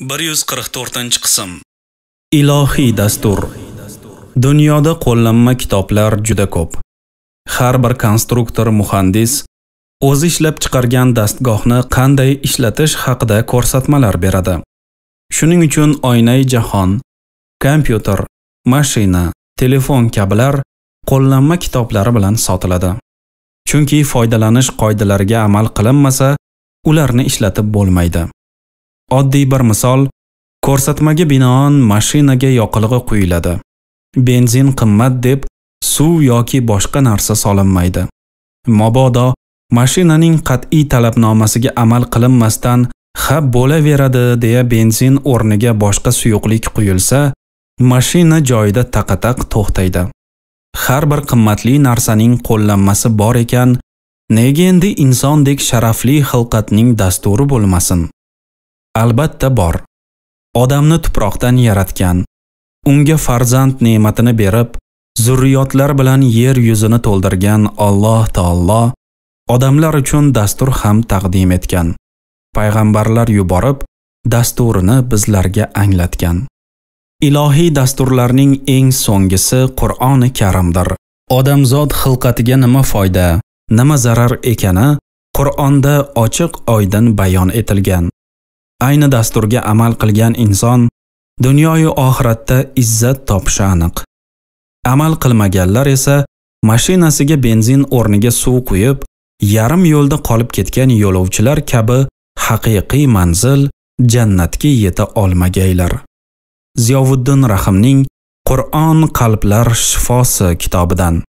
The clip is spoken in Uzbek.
144 qism Ilohiy dastur Dunyoda qo'llanma kitoblar juda ko'p. Har bir konstruktor muhandis o'zi ishlab chiqargan dastgohni qanday ishlatish haqida ko'rsatmalar beradi. Shuning uchun oynai jahon, kompyuter, mashina, telefon kabilar qo'llanma kitoblari bilan sotiladi. Chunki foydalanish qoidalariga amal qilinmasa, ularni ishlatib bo'lmaydi. Oddiy bir misol, ko'rsatmaga binoan mashinaga yoqilg'i quyiladi. Benzin qimmat deb suv yoki boshqa narsa solinmaydi. Mabodo mashinaning qat'iy talabnomasiga amal qilinmasdan ha bo'laveradi deya benzin o'rniga boshqa suyuqlik quyilsa, mashina joyida taqataq to'xtaydi. Har bir qimmatli narsaning qo'llanmasi bor ekan, nega endi insondek sharafli xilqatning dasturi bo'lmasin? Albatta bor. Odamni tuproqdan yaratgan, unga farzand ne'matini berib, zurriyotlar bilan yer yuzini to'ldirgan Alloh taolo odamlar uchun dastur ham taqdim etgan. Payg'ambarlar yuborib, dasturini bizlarga anglatgan. Ilohiy dasturlarning eng so'nggisi Qur'oni Karimdir. Odamzod xilqatiga nima foyda, nima zarar ekani Qur'onda ochiq-oydin bayon etilgan. Ayni dasturga amal qilgan inson dunyoyu oxiratda izzat topishi aniq. Amal qilmaganlar esa mashinasiga benzin o'rniga suv quyib, yarim yo'lda qolib ketgan yo'lovchilar kabi haqiqiy manzil jannatga yeta olmagaylar. Ziyovuddin Rahimning Qur'on qalblar shifosi kitobidan